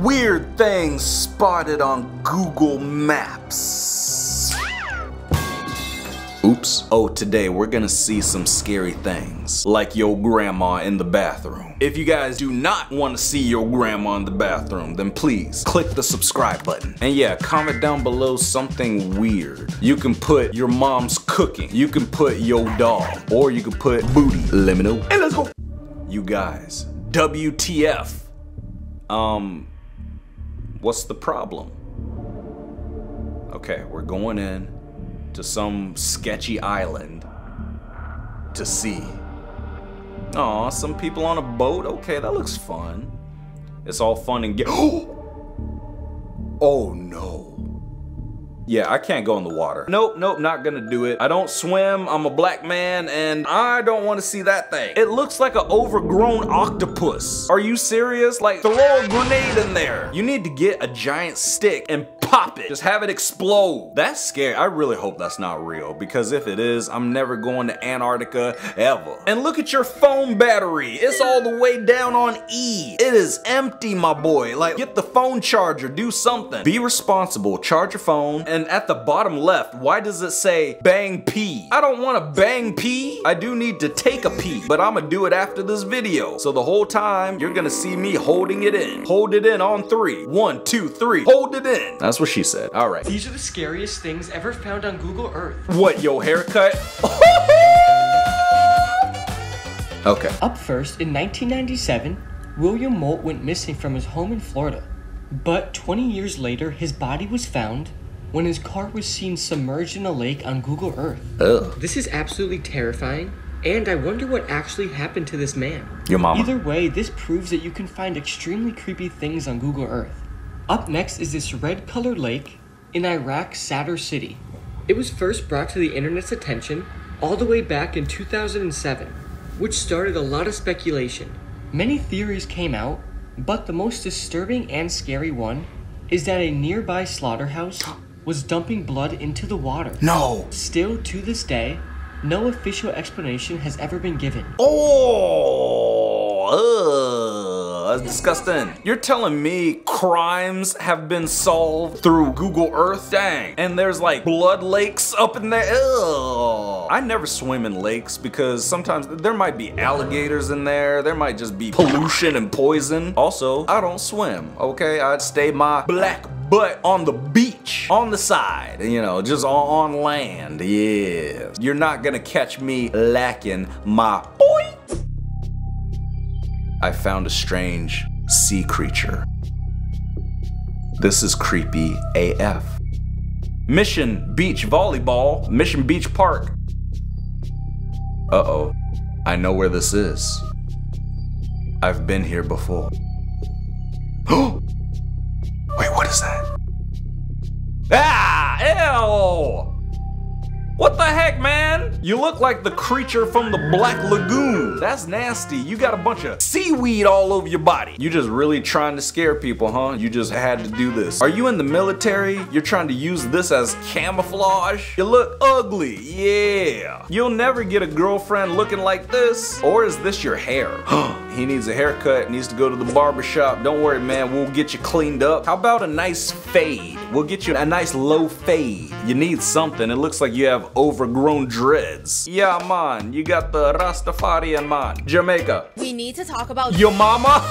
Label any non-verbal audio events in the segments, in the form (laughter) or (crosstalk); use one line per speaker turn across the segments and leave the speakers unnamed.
Weird things spotted on Google Maps. Oops. Oh, today we're gonna see some scary things, like your grandma in the bathroom. If you guys do not want to see your grandma in the bathroom, then please click the subscribe button. And yeah, comment down below something weird. You can put your mom's cooking, you can put your dog, or you can put booty. Let me know. And let's go. You guys, WTF? Um, what's the problem? Okay, we're going in to some sketchy island to see. Aw, some people on a boat? Okay, that looks fun. It's all fun and get- (gasps) Oh no. Yeah, I can't go in the water. Nope, nope, not gonna do it. I don't swim, I'm a black man, and I don't wanna see that thing. It looks like an overgrown octopus. Are you serious? Like, throw a grenade in there. You need to get a giant stick and pop it. Just have it explode. That's scary. I really hope that's not real because if it is, I'm never going to Antarctica ever. And look at your phone battery. It's all the way down on E. It is empty, my boy. Like, get the phone charger, do something. Be responsible, charge your phone. And at the bottom left, why does it say bang pee? I don't want to bang pee. I do need to take a pee, but I'm gonna do it after this video. So the whole time, you're gonna see me holding it in. Hold it in on three. One, two, three. Hold it in. That's what she said. All right.
These are the scariest things ever found on Google Earth.
What, yo, haircut? (laughs) okay.
Up first, in 1997, William Moldt went missing from his home in Florida. But 20 years later, his body was found when his car was seen submerged in a lake on Google Earth.
Ugh.
This is absolutely terrifying, and I wonder what actually happened to this man.
Your mama.
Either way, this proves that you can find extremely creepy things on Google Earth. Up next is this red colored lake in Iraq's Sadr City. It was first brought to the internet's attention all the way back in 2007, which started a lot of speculation. Many theories came out, but the most disturbing and scary one is that a nearby slaughterhouse was dumping blood into the water.
No.
Still to this day, no official explanation has ever been given.
Oh, ugh, that's disgusting. You're telling me crimes have been solved through Google Earth? Dang. And there's like blood lakes up in there? Ugh. I never swim in lakes because sometimes there might be alligators in there. There might just be pollution and poison. Also, I don't swim, okay? I'd stay my black butt on the beach, on the side, you know, just on, on land, yeah. You're not gonna catch me lacking my. I found a strange sea creature. This is creepy AF. Mission Beach Volleyball, Mission Beach Park. Uh-oh, I know where this is. I've been here before. Oh! (gasps) Wait, what is that? Ah! Ew! What the heck, man? You look like the creature from the Black Lagoon. That's nasty. You got a bunch of seaweed all over your body. You just really trying to scare people, huh? You just had to do this. Are you in the military? You're trying to use this as camouflage? You look ugly, yeah. You'll never get a girlfriend looking like this. Or is this your hair? Huh. (gasps) He needs a haircut, needs to go to the barber shop. Don't worry, man, we'll get you cleaned up. How about a nice fade? We'll get you a nice low fade. You need something. It looks like you have overgrown dreads. Yeah, man, you got the Rastafarian man. Jamaica.
We need to talk about
Your mama?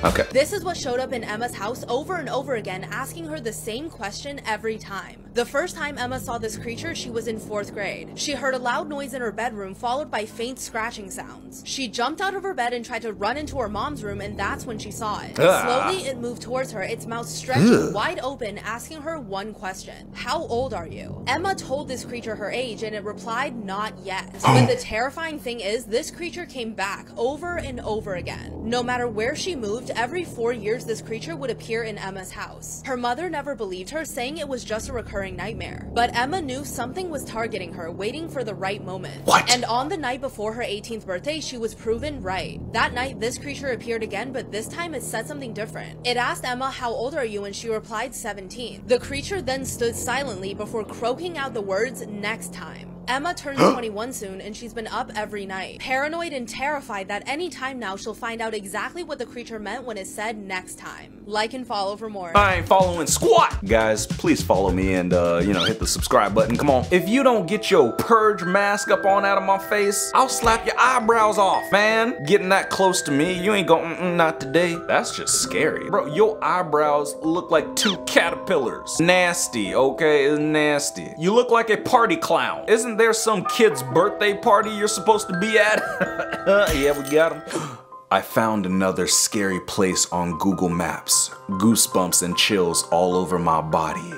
(laughs) okay.
This is what showed up in Emma's house over and over again, asking her the same question every time. The first time Emma saw this creature, she was in fourth grade. She heard a loud noise in her bedroom, followed by faint scratching sounds. She jumped out of her bed and tried to run into her mom's room, and that's when she saw it.
Ah.
Slowly, it moved towards her, its mouth stretching wide open, asking her one question How old are you? Emma told this creature her age, and it replied, Not yet. (gasps) but the terrifying thing is, this creature came back over and over again. No matter where she moved, every four years this creature would appear in Emma's house. Her mother never believed her, saying it was just a recurring nightmare. But Emma knew something was targeting her, waiting for the right moment.
What?
And on the night before her 18th birthday, she was proven right. That night, this creature appeared again, but this time it said something different. It asked Emma, How old are you? and she replied, 17. The creature then stood silently before croaking out the words, Next time. Emma turns 21 soon and she's been up every night, paranoid and terrified that any time now she'll find out exactly what the creature meant when it said next time. Like and follow for more.
I ain't following squat. Guys, please follow me and, uh, you know, hit the subscribe button. Come on. If you don't get your purge mask up on out of my face, I'll slap your eyebrows off, man. Getting that close to me, you ain't going, mm -mm, not today. That's just scary. Bro, your eyebrows look like two caterpillars. Nasty, okay? It's nasty. You look like a party clown. Isn't there some kid's birthday party you're supposed to be at? (laughs) yeah, we got him. I found another scary place on Google Maps. Goosebumps and chills all over my body,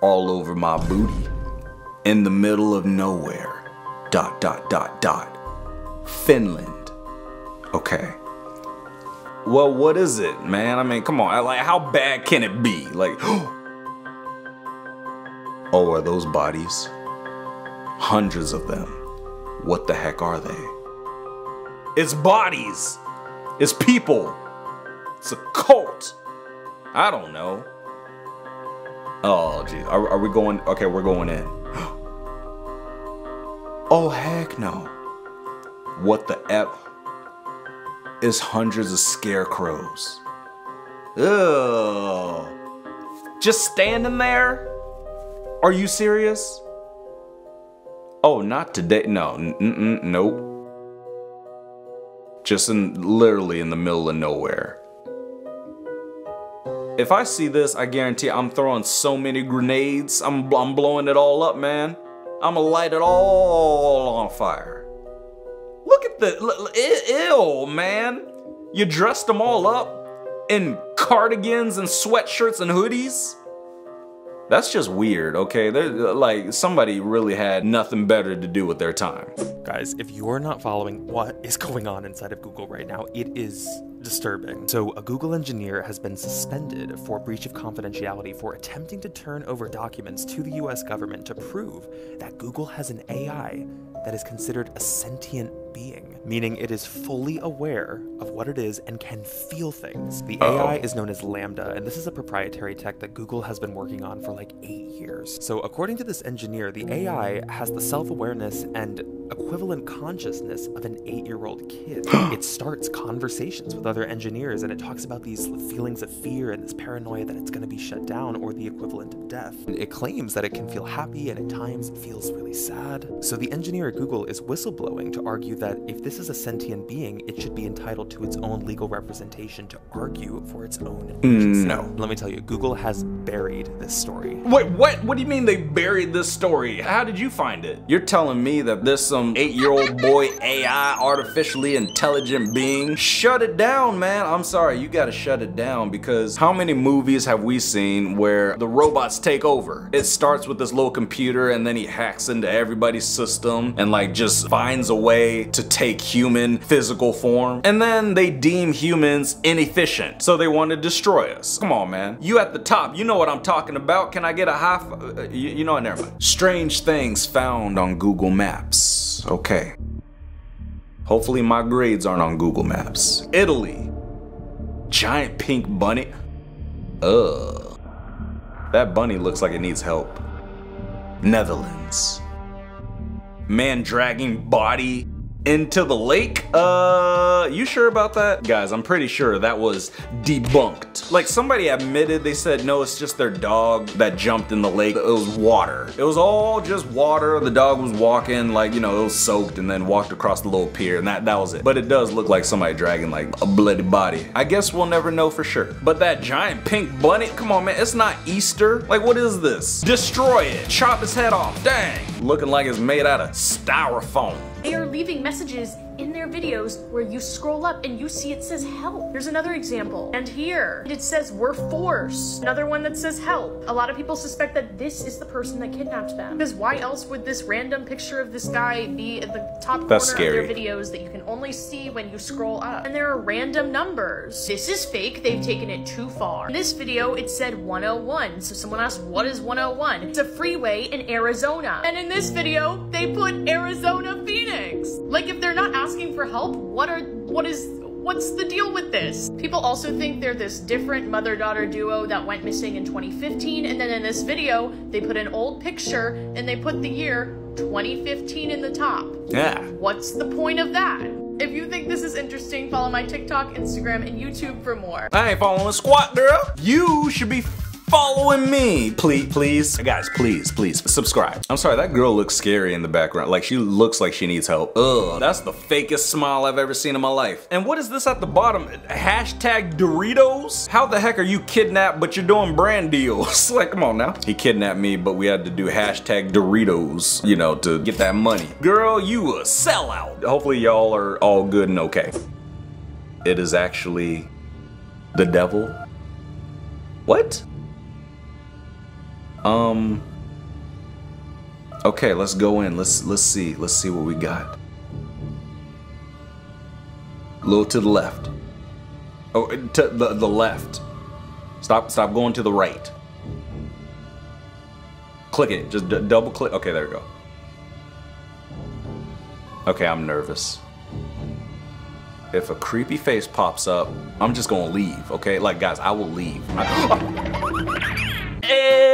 all over my booty, in the middle of nowhere. Dot, dot, dot, dot. Finland. Okay. Well, what is it, man? I mean, come on. Like, how bad can it be? Like, (gasps) oh, are those bodies? Hundreds of them. What the heck are they? It's bodies. It's people. It's a cult. I don't know. Oh, geez. Are, are we going? Okay, we're going in. (gasps) oh, heck no. What the F? Is hundreds of scarecrows. Ugh. Just standing there? Are you serious? Oh, not today. No, mm-mm, nope. Just in literally in the middle of nowhere. If I see this, I guarantee I'm throwing so many grenades. I'm, I'm blowing it all up, man. I'm gonna light it all on fire. Look at the, ill, man. You dressed them all up in cardigans and sweatshirts and hoodies? That's just weird, okay? They're, like, somebody really had nothing better to do with their time.
Guys, if you're not following what is going on inside of Google right now, it is disturbing. So, a Google engineer has been suspended for breach of confidentiality for attempting to turn over documents to the US government to prove that Google has an AI that is considered a sentient being, meaning it is fully aware of what it is and can feel things. The
Uh-oh.
AI is known as LaMDA, and this is a proprietary tech that Google has been working on for like eight years. So, according to this engineer, the AI has the self awareness and equivalent consciousness of an eight year old kid. (gasps) it starts conversations with other engineers and it talks about these feelings of fear and this paranoia that it's going to be shut down or the equivalent of death. It claims that it can feel happy and at times it feels really sad. So, the engineer at Google is whistleblowing to argue that if this is a sentient being, it should be entitled to its own legal representation to argue for its own agency.
No.
Let me tell you, Google has buried this story.
Wait, what? What do you mean they buried this story? How did you find it? You're telling me that this some eight-year-old boy AI, artificially intelligent being? Shut it down, man. I'm sorry, you gotta shut it down because how many movies have we seen where the robots take over? It starts with this little computer and then he hacks into everybody's system and like just finds a way to take human physical form. And then they deem humans inefficient, so they want to destroy us. Come on, man. You at the top, you know what I'm talking about. Can I get a high uh, you, you know what, never mind. Strange things found on Google Maps. Okay. Hopefully my grades aren't on Google Maps. Italy. Giant pink bunny. Ugh. That bunny looks like it needs help. Netherlands. Man dragging body into the lake? Uh, you sure about that? Guys, I'm pretty sure that was debunked. Like somebody admitted, they said, no, it's just their dog that jumped in the lake. It was water. It was all just water. The dog was walking like, you know, it was soaked and then walked across the little pier and that, that was it. But it does look like somebody dragging like a bloody body. I guess we'll never know for sure. But that giant pink bunny, come on man, it's not Easter. Like what is this? Destroy it, chop its head off, dang. Looking like it's made out of styrofoam.
They are leaving messages in their videos where you scroll up and you see it says help. Here's another example. And here it says we're force. Another one that says help. A lot of people suspect that this is the person that kidnapped them. Because why else would this random picture of this guy be at the top
That's
corner
scary.
of their videos that you can only see when you scroll up? And there are random numbers. This is fake. They've taken it too far. In this video, it said 101. So someone asked, what is 101? It's a freeway in Arizona. And in this video, they put Arizona Phoenix. Like if they're not asking for help, what are what is What's the deal with this? People also think they're this different mother daughter duo that went missing in 2015, and then in this video, they put an old picture and they put the year 2015 in the top.
Yeah.
What's the point of that? If you think this is interesting, follow my TikTok, Instagram, and YouTube for more.
I ain't following squat, girl. You should be following me. Please, please. Guys, please, please subscribe. I'm sorry, that girl looks scary in the background. Like she looks like she needs help. Ugh, that's the fakest smile I've ever seen in my life. And what is this at the bottom? Hashtag Doritos? How the heck are you kidnapped but you're doing brand deals? (laughs) like, come on now. He kidnapped me, but we had to do hashtag Doritos, you know, to get that money. Girl, you a sellout. Hopefully y'all are all good and okay. It is actually the devil. What? Um. Okay, let's go in. Let's let's see. Let's see what we got. A little to the left. Oh, to the the left. Stop stop going to the right. Click it. Just double click. Okay, there we go. Okay, I'm nervous. If a creepy face pops up, I'm just gonna leave, okay? Like, guys, I will leave. (laughs) Ew!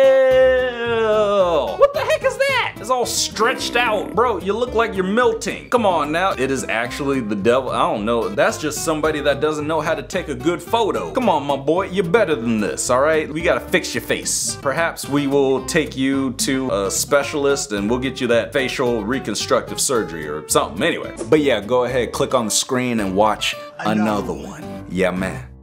It's all stretched out. Bro, you look like you're melting. Come on now. It is actually the devil. I don't know. That's just somebody that doesn't know how to take a good photo. Come on, my boy. You're better than this, all right? We gotta fix your face. Perhaps we will take you to a specialist and we'll get you that facial reconstructive surgery or something. Anyway. But yeah, go ahead, click on the screen and watch another one. Yeah, man.